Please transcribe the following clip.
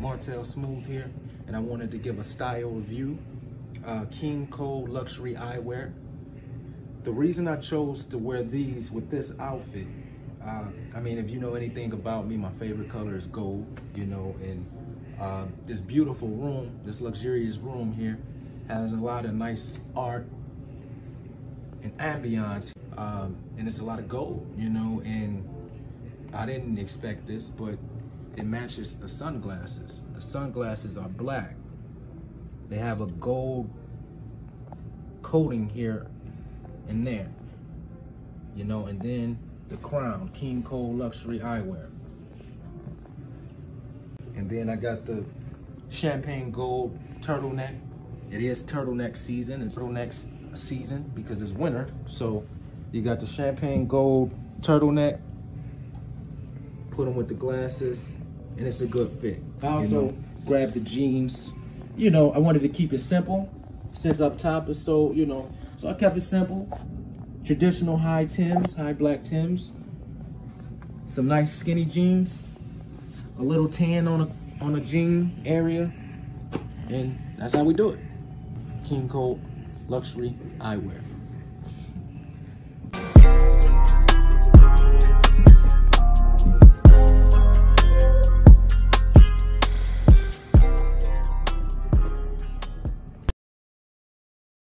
lifestyle review, uh, King Cole Luxury Eyewear. The reason I chose to wear these with this outfit, uh, I mean, if you know anything about me, my favorite color is gold, you know, and uh, this beautiful room, this luxurious room here, has a lot of nice art and ambiance, um, and it's a lot of gold, you know, and I didn't expect this, but it matches the sunglasses. The sunglasses are black. They have a gold coating here and there, you know, and then the crown, King Cole Luxury Eyewear. And then I got the champagne gold turtleneck. It is turtleneck season. It's turtleneck season because it's winter. So you got the champagne gold turtleneck. Put them with the glasses and it's a good fit. I also you know? grabbed the jeans. You know, I wanted to keep it simple since up top is so, you know, so I kept it simple. Traditional high Tims, high black Tims. Some nice skinny jeans. A little tan on a on a jean area. And that's how we do it. King Cole Luxury Eyewear.